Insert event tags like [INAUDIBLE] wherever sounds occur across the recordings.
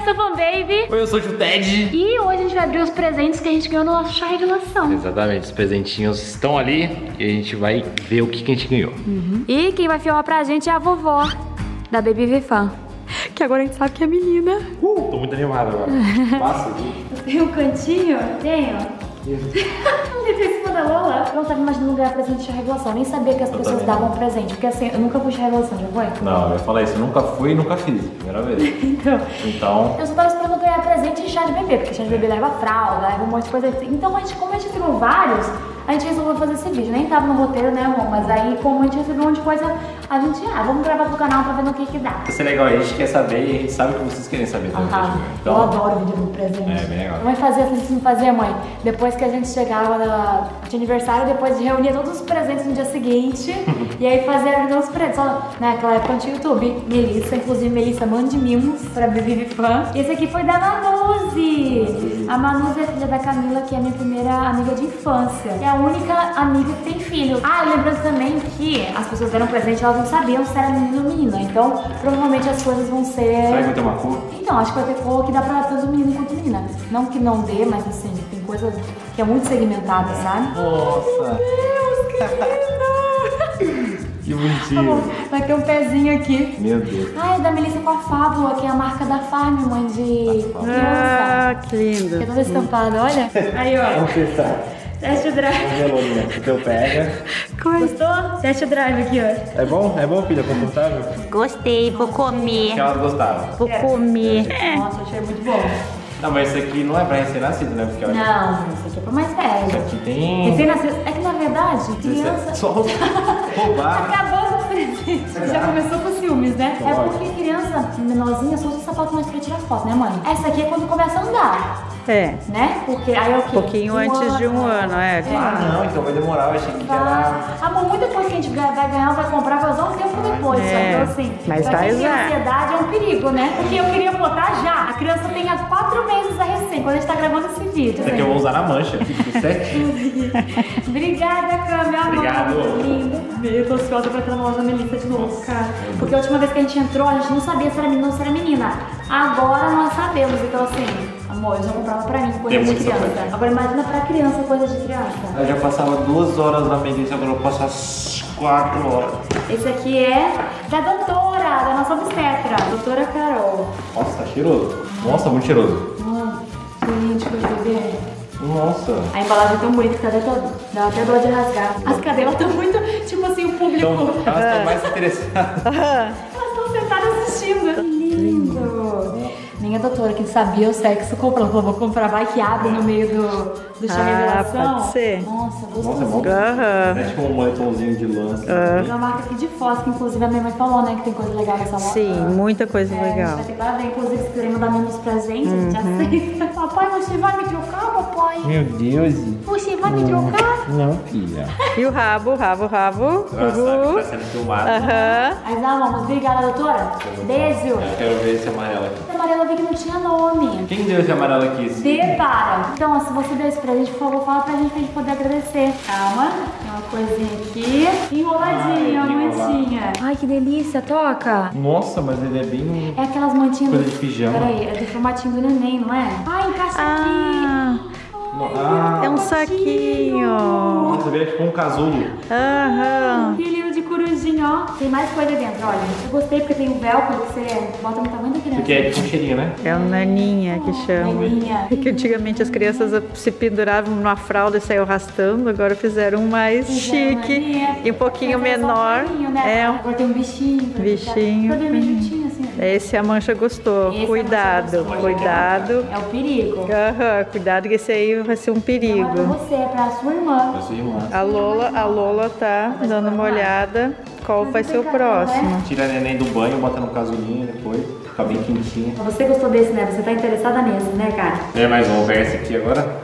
eu sou a Fan Baby. Oi, eu sou o Tio Ted. E hoje a gente vai abrir os presentes que a gente ganhou no nosso chá revelação. Exatamente, os presentinhos estão ali e a gente vai ver o que, que a gente ganhou. E quem vai filmar pra gente é a vovó da Baby Vifan. Que agora a gente sabe que é menina. Uh, tô muito animado agora. [LAUGHS] Passa aqui. Tem um cantinho? Tem, ó. [LAUGHS] Lola. Eu não tava imaginando ganhar presente de chá revelação. Nem sabia que as pessoas também davam presente. Porque assim, eu nunca fui chá revelação, já foi? Não, eu ia falar isso, eu nunca fui e nunca fiz, primeira vez. [LAUGHS] Então. Então, Eu só tava esperando ganhar presente de chá de bebê, porque chá de bebê leva fralda, leva um monte de coisa. Então, a gente, como a gente recebeu vários, a gente resolveu fazer esse vídeo. Nem tava no roteiro, né, amor? Mas aí, como a gente recebeu um monte de coisa, a gente, ah, vamos gravar pro canal pra ver no que que dá. isso é legal, a gente quer saber e a gente sabe que vocês querem saber também. Aham. Eu Então, adoro vídeo do presente. É, bem legal. Mãe fazia assim, fazia, mãe. Depois que a gente chegava na, de aniversário, depois de reunir todos os presentes no dia seguinte. [LAUGHS] e aí fazia vida dos presentes. Só, naquela época tinha YouTube. Melissa, inclusive Melissa, mande mimos pra Bibi Fã. Esse aqui foi da Manuze. A Manuze é filha da Camila, que é minha primeira amiga de infância. É a única amiga que tem filho. Ah, lembrando também que as pessoas deram presente, elas não sabiam se era menino ou menina. Então, provavelmente as coisas vão ser. será que vai ter uma cor? Então, acho que vai ter cor que dá pra tanto menino quanto menina. Não que não dê, mas assim, tem coisa que é muito segmentada, sabe? Nossa, [LAUGHS] que bonitinho. Vai ter um pezinho aqui. Meu Deus. Ah, é da Melissa com a Fábula, que é a marca da Farm, mãe de Ah, criança. que lindo. Que é toda estampada, olha. [LAUGHS] Aí, ó. Vamos testar. Test drive. Meloninha, o teu pega. Gostou? Test drive aqui, ó. É bom? É bom, filha? Confortável? Gostei, vou O comer. que elas gostaram? Vou comer. Nossa, achei muito bom. Não, mas isso aqui não é pra recém-nascido, né? Porque olha, Não, isso aqui é pra mais isso velho. aqui tem... Recém-nascido. É que na verdade, criança. Só roubar. [LAUGHS] Acabou os presentes. Já começou com ciúmes, né? É Pode. porque criança menorzinha só usa o sapato mais pra tirar foto, né, mãe? Essa aqui é quando começa a andar, É, né? Porque aí é o quê? um pouquinho antes de um ano, é. Ah, não, então vai demorar. Eu achei que era... Vai. Amor, muita coisa que a gente vai vai ganhar, vai comprar, vai usar um tempo depois. É, Então, assim, mas pra vai quem tem ansiedade é um perigo, né? Porque eu queria botar já. A criança tem há quatro meses a recém, quando a gente tá gravando esse vídeo. Isso aqui eu vou usar na mancha. Fico [LAUGHS] certinho. Obrigada, Cam, meu amor. Obrigado. Lindo. Eu tô ansiosa pra entrar na loja da Melissa de novo, cara. Porque a última vez que a gente entrou, a gente não sabia se era menino ou se era menina. Agora nós sabemos. Então, assim, amor, eu já comprava pra mim coisa Tem de muito criança. Agora imagina pra criança coisa de criança. Eu já passava duas horas na Melissa, agora eu vou passar quatro horas. Esse aqui é da doutora, da nossa obstetra, doutora Carol. Nossa, tá cheiroso. Nossa, muito cheiroso. Gente, que bebê. Nossa. A embalagem é tão bonita que até, dá até dó de rasgar. As cadeiras estão muito, tipo assim, o público. Então, elas estão mais [LAUGHS] interessadas. Elas estão sentadas assistindo. Doutora, que sabia o sexo, comprou. Falou, vou comprar, vai que abre no meio do, do chá Ah, revelação. pode ser. Nossa, Nossa, é gostoso. bom. É tipo um moletomzinho de lança. Tem uma marca aqui de que inclusive a minha mãe falou, né, que tem coisa legal nessa loja. Sim, muita coisa É, legal. Vai ter que lá ver, inclusive, se quiserem mandar mimos pra gente, a gente aceita. [LAUGHS] Papai, você vai me trocar, papai? Meu Deus. Você vai me trocar? Não, filha. E o rabo, rabo, rabo. Que Uhul. tá sendo filmado. Aham. Mas amamos, obrigada, doutora. Beijo. Eu quero ver esse amarelo aqui. Esse amarelo eu vi que não tinha nome. Quem deu esse amarelo aqui? Dê para. Então, se você deu esse presente, por favor, fala pra gente pra gente poder agradecer. Calma. Tem uma coisinha aqui. Enroladinha, Ai, mantinha. Ai, que delícia. Toca. Nossa, mas ele é bem... É aquelas mantinhas Coisa do... de pijama. Peraí, é do formatinho do neném, não é? Ai, encaixa Ah, aqui. Ah, é um saquinho. Nossa, veio tipo um casulo. Aham. Que de ó. Tem mais coisa dentro, olha. Eu gostei porque tem um velcro que você bota no tamanho da criança. Porque é um cheirinho, né? É o naninha que chama. Naninha. É que antigamente as crianças se penduravam numa fralda e saíam arrastando, agora fizeram um mais Fizeram chique naninha. e um pouquinho é um menor. pouquinho, né? É, Agora tem um bichinho. pra Bichinho. ficar minutinho, assim. esse a mancha gostou. Esse cuidado, mancha gostou. cuidado. É o perigo. Aham, cuidado que esse aí vai ser um Não é pra perigo. você, é pra sua irmã. Pra sua irmã. A Lola, a Lola tá dando uma olhada qual vai ser o próximo. Tira a neném do banho, bota no casulinho depois. Fica bem quentinha. Você gostou desse, né? Você tá interessada nesse, né, cara? É mais um, esse aqui agora.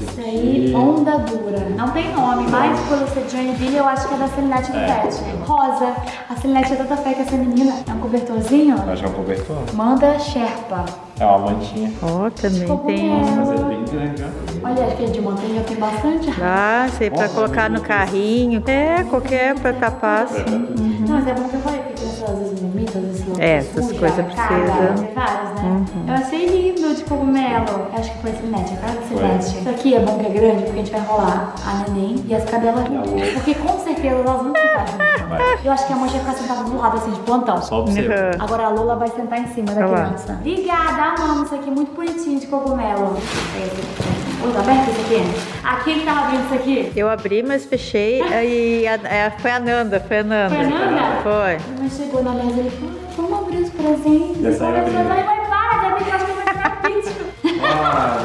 Isso aí, onda dura. Não tem nome, mas por ser Joinville, eu acho que é da Celinete do É. Pet. Rosa. A Celinete é tanta fé que essa menina é um cobertorzinho. Acho que é um cobertor. Manda Sherpa. É uma mantinha. Ó, também Ficou tem. bonito. É ó. Olha, acho que é de montanha tem bastante. Ah, sei pra Nossa, colocar no carrinho. É, qualquer pra tapar. assim. Não, mas é bom que eu falei, porque às vezes não É, essas coisas precisam. Né? né? Eu achei lindo de cogumelo. Eu acho que foi esse net, a cara desse Foi. net. Isso aqui é bom que é grande, porque a gente vai enrolar a neném e as cadelas Lula. juntas. Porque com certeza elas vão ficar. Vai. Eu acho que a mãe vai ficar sentada do lado, assim, de plantão. Só observa. Uhum. Agora a Lula vai sentar em cima da Olha lá. criança. Obrigada, amamos isso aqui, muito bonitinho de cogumelo. Oi, tá aberto isso aqui? Ah, quem que tava abrindo isso aqui? Eu abri, mas fechei. [LAUGHS] Aí a- é, foi a Nanda, foi a Nanda. Foi a Nanda? Foi. Mas chegou na mesa e falou, vamos abrir os presentes. Já saiu abrindo. Vai, vai, para de abrir, que eu acho que vai virar vídeo. Ah,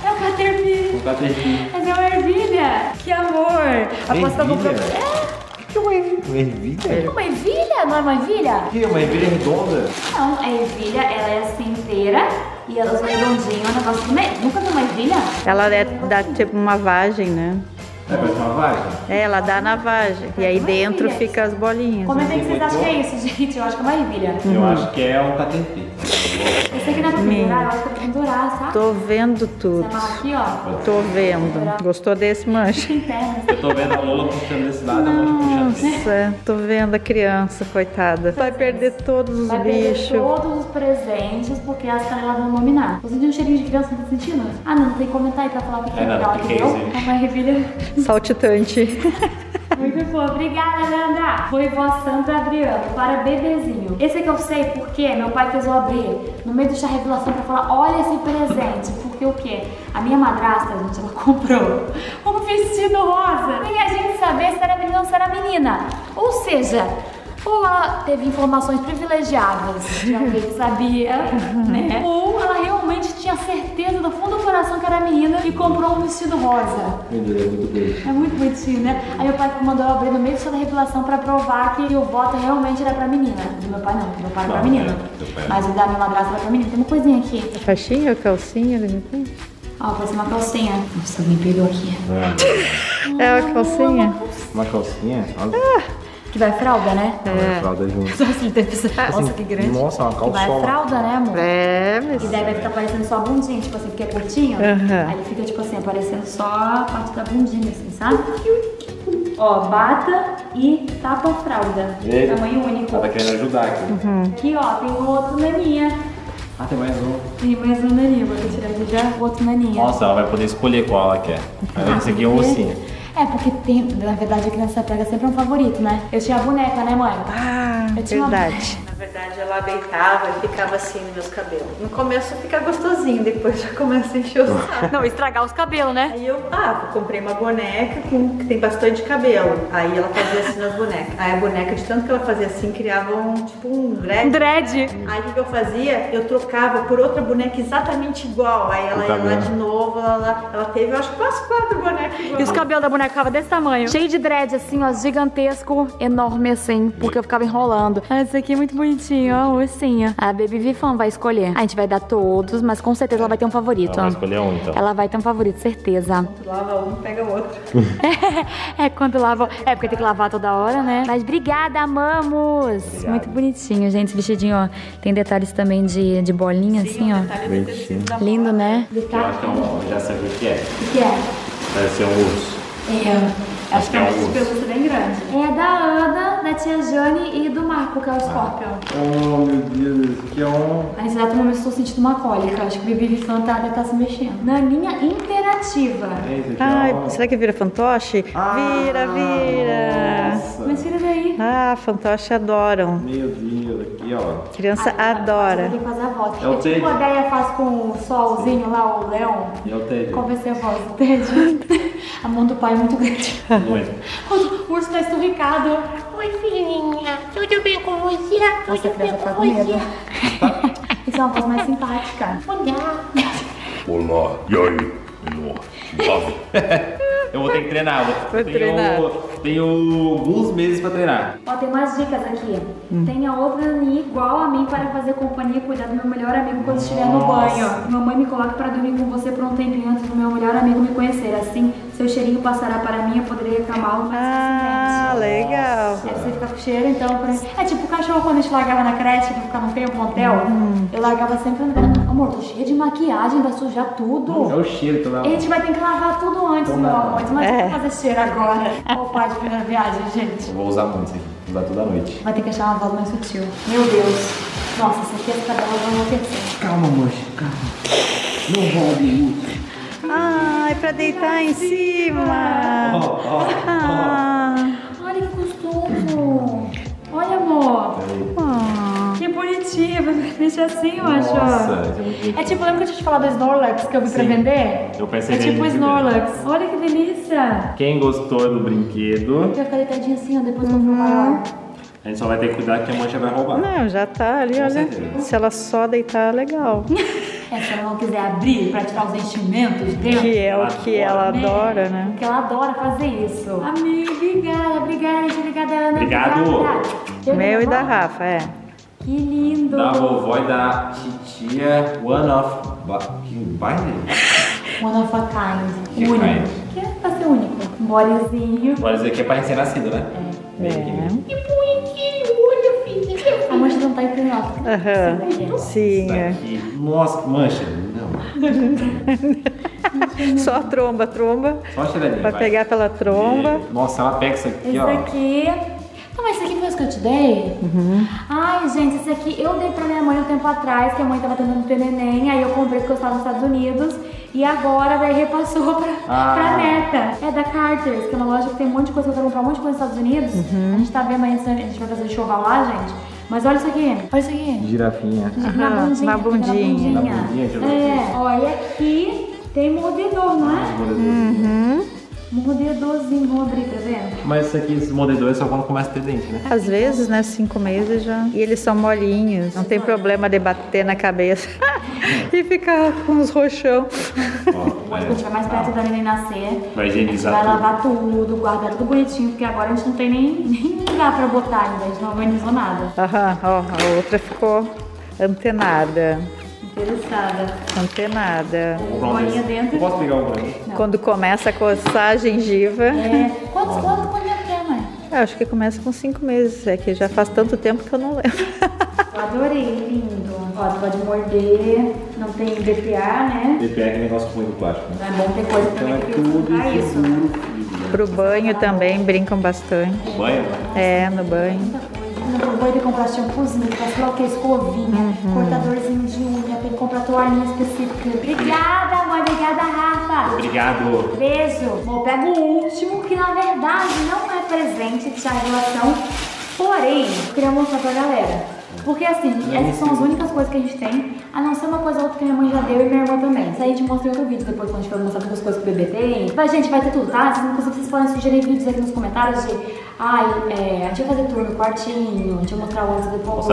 É uma ervilha. É um caterpillar. O Caterpillar. Mas é uma ervilha. Que amor. Aposto que eu vou Ervilha? procurar. É, O que é uma ervilha? Uma ervilha? uma ervilha? Não é uma ervilha? O que é uma ervilha redonda? Não, a ervilha, ela é assim inteira e ela é redondinha, um negócio do meio. Nunca viu uma ervilha? Ela é, dá tipo uma vagem, né? É parece uma vagem? É, ela dá na vagem. E aí dentro fica as bolinhas. Comenta aí que vocês acham que é isso, gente. Eu acho que é uma ervilha. Eu acho que é um Caterpillar. Esse aqui é pra pendurar, eu acho que é pra pendurar, sabe? Tô vendo tudo. aqui, ó. Tô vendo. Gostou desse? Tem pernas. Eu tô vendo a Lola puxando desse lado, a mão puxando. Nossa, tô vendo a criança, coitada. Vai perder todos os Vai perder bichos. todos os presentes porque as canelas vão dominar. Você sentiu um cheirinho de criança, não tá sentindo? Ah, não, tem que comentar aí pra falar o que É, é não, legal é deu. isso aí? É uma ervilha Saltitante. [LAUGHS] muito boa. Obrigada, Nanda. Foi vó Sandra Adriano para bebezinho. Esse aqui eu sei porque meu pai fez eu abrir no meio do chá revelação pra falar, olha esse presente. Porque o quê? A minha madrasta, gente, ela [LAUGHS] comprou um vestido rosa. Sem a gente saber se era menino ou se era menina. Ou seja... Ou ela teve informações privilegiadas de alguém que sabia, [LAUGHS] né? Ou tinha certeza do fundo do coração que era menina e comprou um vestido rosa. Meu Deus, é muito beijo. É muito bonitinho, né? Aí meu pai mandou eu abrir no meio da revelação pra provar que o voto realmente era pra menina. Do meu pai não, do meu pai era pra Não, menina. é. Mas o da minha madrasta era pra menina. Tem uma coisinha aqui. Faixinha, calcinha, de repente? Ó, parece uma calcinha. Nossa, alguém pegou aqui. É uma calcinha? Uma calcinha? Olha, Que vai fralda, né? a fralda junto. [LAUGHS] Nossa, ele deve precisar. Nossa, que grande. Nossa, uma Que vai calçola. fralda, né, amor? É, E mas... daí vai ficar aparecendo só a bundinha, tipo assim, porque é curtinho. Aham. Aí ele fica, tipo assim, aparecendo só a parte da bundinha, assim, sabe? Ó, bata e tapa a fralda. Eita. Tamanho único. Ela tá querendo ajudar aqui. Aqui, ó, tem um outro naninha. Ah, tem mais um. Tem mais um naninho, vou tirar aqui já. Outro naninha. Nossa, ela vai poder escolher qual ela quer. Aí esse aqui é um ursinho. É, porque tem, na verdade, a criança pega sempre um favorito, né? Eu tinha a boneca, né, mãe? Ah, Eu tinha uma verdade. Na verdade, ela deitava e ficava assim nos meus cabelos. No começo fica gostosinho, depois já começa a encher o saco. Não, estragar os cabelos, né? Aí eu, ah, comprei uma boneca com, que tem bastante cabelo. Aí ela fazia assim nas bonecas. Aí a boneca, de tanto que ela fazia assim, criava um, tipo um dread. Dread. Aí o que, eu fazia? Eu trocava por outra boneca exatamente igual. Aí ela ia lá de novo, ela, ela, ela teve, eu acho que umas quatro bonecas iguais. E os cabelos da boneca ficavam desse tamanho. Cheio de dread, assim, ó, gigantesco, enorme, assim, porque eu ficava enrolando. Ah, esse aqui é muito bonitinho, ó, ursinho. A Baby Vifan vai escolher. A gente vai dar todos, mas com certeza ela vai ter um favorito. Ela vai escolher um, então. Ela vai ter um favorito, certeza. Tu lava um, pega o outro. [LAUGHS] é, quando lava. É, porque tem que lavar toda hora, né? Mas obrigada, amamos! Muito bonitinho, gente. Esse vestidinho, ó. Tem detalhes também de, de bolinha, assim, ó. Bonitinho. Lindo, né? Eu acho que é um. Já sabia o que é. O que é? Deve ser um urso. É, Acho que é um urso. pelúcia bem grande. É da Ana, da tia Jane e do Marco, que é o Scorpion. Oh, meu Deus, esse aqui é um. Nesse exato momento estou sentindo uma cólica. Acho que o Bibi Fan tá, deve estar se mexendo. Naninha interativa. Esse aqui Ai, é um. será que vira fantoche? Ah, vira, vira. Nossa. Mas tira daí. Ah, fantoche adoram. Meu Deus, aqui ó. Criança Ah, adora. Tem que fazer a voz. É o É tipo Ted. a Deia faz com o solzinho lá, o leão. E é o Ted. Ser a voz do Ted? [LAUGHS] a mão do pai é muito grande. Muito. [LAUGHS] O urso tá esturricado. Filhinha. Tudo bem com você? Nossa, a Tudo bem criança tá com você? Isso é uma voz mais simpática. Olá. Olá, e aí? Eu vou ter que treinar. Vai tenho, treinar. tenho alguns meses pra treinar. Ó, tem mais dicas aqui. Tenha outra Nani igual a mim para fazer companhia e cuidar do meu melhor amigo quando estiver no banho. Mamãe me coloca para dormir com você por um tempinho antes do meu melhor amigo me conhecer. Assim, seu cheirinho passará para mim e eu poderei acalmá-lo mais Ah, facilmente. legal. Aí você fica com cheiro, então. pra- É tipo o cachorro quando a gente largava na creche pra ficar no tempo no hotel. Eu largava sempre andando. Amor, tô cheia de maquiagem, vai sujar tudo. É o cheiro, tô lá. A gente vai ter que lavar tudo antes, meu amor. Imagina É. fazer cheiro agora. O pai de primeira viagem, gente. Eu vou usar muito isso aqui. Vou usar toda noite. Vai ter que achar uma voz mais sutil. Meu Deus. Nossa, essa aqui as cadelas vão enlouquecer. Calma, moça, calma. Não roube isso. Ai, pra deitar em cima. Ah, Olha que gostoso. Olha, amor. ah. Que bonitinho. Deixa assim, eu acho. Nossa, é tipo, lembra que eu tinha te falado do Snorlax que eu vi pra vender? Eu pensei É tipo Snorlax. Olha que delícia. Quem gostou do brinquedo, Vai ficar deitadinho assim, ó, depois eu vou Uhum. maior. a gente só vai ter que cuidar que a mancha vai roubar. Não, já tá ali, Com olha. certeza. Se ela só deitar, legal. [LAUGHS] É, se ela não quiser abrir pra tirar os enchimentos dentro. Que é o que ela né? adora, né? Porque ela adora fazer isso. Amiga, obrigada, obrigada, gente, obrigada, Ana. Obrigado. obrigada. Eu Meu e da? Rafa, é. Que lindo. Da vovó e da titia One of que Binder? One of a kind. Que único. kind? Que é pra ser único. Um bodezinho. Agora isso aqui é pra recém-nascido, né? É. Que bonitinho, olha, filha. A mancha não tá empinada. Aham. Sim, Isso é. daqui. Nossa, mancha. Não. Só a tromba, tromba. Só a cheiradinha. Vai pegar pela tromba. Nossa, ela pega isso aqui, Esse ó. aqui. Não, mas esse aqui foi esse que eu te dei? Uhum. Ai, gente, esse aqui eu dei pra minha mãe um tempo atrás, que a mãe tava tentando ter neném, aí eu comprei porque eu estava nos Estados Unidos. E agora daí repassou pra, Ah. pra neta. É da Carter's, que é uma loja que tem um monte de coisa, eu quero comprar um monte de coisa nos Estados Unidos. Uhum. A gente tá vendo aí, a gente vai fazer enxoval lá, gente. Mas olha isso aqui, olha isso aqui. Girafinha. na Aham, bundinha. na bundinha. Na Na bundinha. É, ó, e aqui tem mordedor, não é? Uhum. Mordedorzinho, vamos abrir pra ver? Mas isso aqui, esses mordedores, só quando começa a ter dente, né? Às vezes, né? Cinco meses já. E eles são molinhos. Não tem problema de bater na cabeça [LAUGHS] e ficar com os roxão. Ó, Quando a gente vai mais perto da neném nascer, Vai a gente higienizar vai tudo. lavar tudo, guardar tudo bonitinho, porque agora a gente não tem nem, nem lugar pra botar ainda, a gente não organizou nada. Aham, ó, a outra ficou antenada. Interessada. Antenada. Bolinha dentro. Eu posso pegar um pra mim? Quando começa a coçar a gengiva. É. Quantos, quantos, quanto tempo tem, mãe? Eu acho que começa com cinco meses. É que já faz tanto tempo que eu não lembro. Eu adorei, lindo. Ó, pode morder, não tem BPA, né? DPR é negócio ruim do plástico, né? É bom ter coisa Então também é que tudo isso. seguro, filho. Pro banho também brincam bastante. O banho, né? É, no banho. Não vai ter que comprar shampoozinho, sei lá o que, escovinha, cortadorzinho de unha, tem que comprar toalhinha específica. Obrigada, mãe, obrigada, Rafa. Obrigado. Beijo. Bom, pego o último, que na verdade não é presente de revelação, porém, eu queria mostrar pra galera. Porque assim, essas são as únicas coisas que a gente tem, a não ser uma coisa ou outra que minha mãe já deu e minha irmã também. Isso aí a gente mostra em outro vídeo, depois quando a gente for mostrar todas as coisas que o bebê tem. Mas, gente, vai ter tudo, tá? Vocês, inclusive, vocês podem sugerir vídeos aqui nos comentários de, ai, é, a gente vai fazer tour no quartinho, a gente vai mostrar o antes e depois.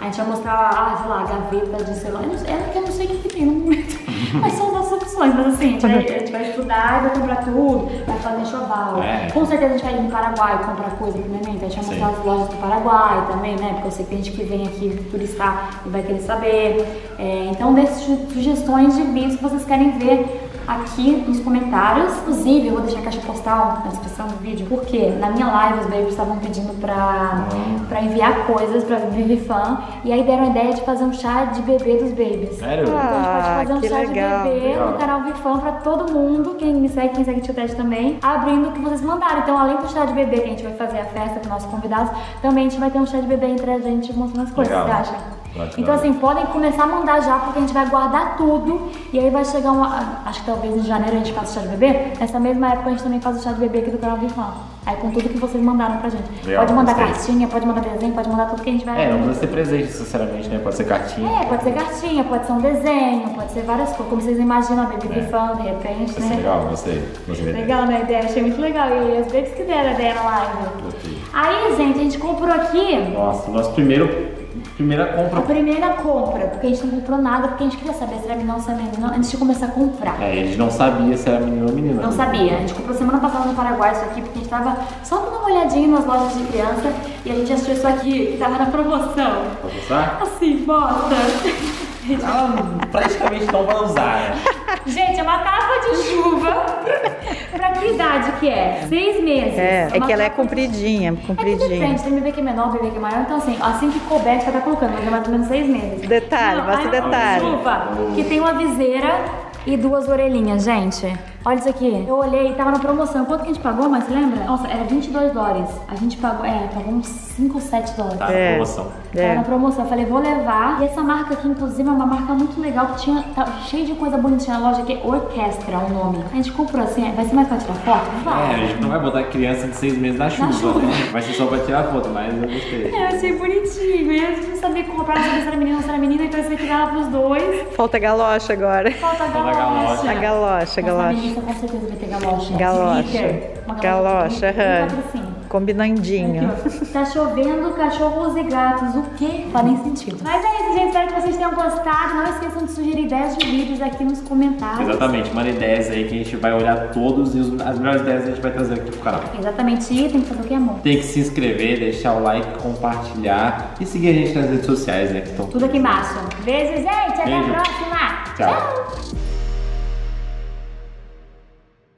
A gente vai mostrar, ah, sei lá, gaveta de celular. Eu não sei, é que eu não sei o que, que tem no momento. [LAUGHS] mas são as nossas Mas assim, a gente, vai, a gente vai estudar, vai comprar tudo, vai fazer enxoval. É. Com certeza a gente vai ir no Paraguai comprar coisa neném. Então a gente vai Sim. mostrar as lojas do Paraguai também, né? Porque eu sei que tem gente que vem aqui turistar e vai querer saber. É, então su- sugestões de vídeos que vocês querem ver aqui nos comentários. Inclusive, eu vou deixar a caixa postal na descrição do vídeo, porque na minha live os babies estavam pedindo pra, pra enviar coisas pra Vivifan. E aí deram a ideia de fazer um chá de bebê dos babies. Sério? Então a gente Ah, pode fazer um chá legal. de bebê Legal. no canal Vifan pra todo mundo, quem me segue, quem segue o Tio Ted também, abrindo o que vocês mandaram. Então, além do chá de bebê que a gente vai fazer a festa com nossos convidados, também a gente vai ter um chá de bebê entre a gente mostrando as coisas, Legal. você acha? Bacana. Então, assim, podem começar a mandar já, porque a gente vai guardar tudo. E aí vai chegar uma. Acho que talvez em janeiro a gente faça o chá de bebê. Nessa mesma época a gente também faz o chá de bebê aqui do canal Vifan. Aí com tudo que vocês mandaram pra gente. Legal, pode mandar gostei. cartinha, pode mandar desenho, pode mandar tudo que a gente vai. É, não precisa ser presente, sinceramente, né? Pode ser cartinha. É, pode ser cartinha, pode ser um desenho, pode ser várias coisas. Como vocês imaginam, a Baby É. Vifan, de repente, ser né? legal, gostei. Legal, né? Ideia, achei muito legal. E os babies que deram a ideia na live. Gostei. Aí, gente, a gente comprou aqui Nossa, nosso primeiro. Primeira a compra. primeira compra, porque a gente não comprou nada, porque a gente queria saber se era menino ou se era menino antes de começar a comprar. É, a gente não sabia se era menino ou menina. Não sabia. A gente comprou semana passada no Paraguai isso aqui, porque a gente tava só dando uma olhadinha nas lojas de criança e a gente achou isso aqui, que tava na promoção. Pode mostrar? Assim, bota. Ela praticamente não vai usar, né? Gente, é uma capa de chuva. pra que idade que é? Seis meses. É, é Uma que ela é de- compridinha, É que compridinha. depende, tem bebê que é menor, bebê que é maior, então assim, assim que couber, você tá colocando, mas é mais ou menos seis meses. Detalhe, Não, mostra aí é uma detalhe. Chuva, que tem uma viseira e duas orelhinhas, gente. Olha isso aqui. Eu olhei, tava na promoção. Quanto que a gente pagou, mas você lembra? Nossa, era 22 dólares. A gente pagou, é, pagou uns 5 ou 7 dólares. Tá na É. promoção. Tava É. na promoção. Eu falei, vou levar. E essa marca aqui, inclusive, é uma marca muito legal que tinha tá cheio de coisa bonitinha. A loja aqui é Orquestra, é o nome. A gente comprou assim, vai ser mais pra tirar foto? É, a Vai. gente não vai botar criança de seis meses na chuva, chuva. né? Vai ser só pra tirar foto, mas eu gostei. É, eu achei bonitinho. E a gente não sabia comprar, não sabia se era menino ou se era menina, então esse aqui dava pros dois. Falta galocha agora. Falta a Falta a galocha. galocha. A galocha, Essa galocha. Melissa com certeza vai ter galocha. Galocha. Galocha, bem patricinha. Combinandinho. Aqui. Tá chovendo cachorros e gatos. O quê? Fala nem sentido. Mas é isso, gente. Espero que vocês tenham gostado. Não esqueçam de sugerir ideias de vídeos aqui nos comentários. Exatamente, manda ideias aí que a gente vai olhar todos e as melhores ideias a gente vai trazer aqui pro canal. Exatamente. E tem que fazer o que, amor? Tem que se inscrever, deixar o like, compartilhar e seguir a gente nas redes sociais, né? Então, Tudo aqui embaixo. Beijo, gente. Até Beijo. a próxima. tchau.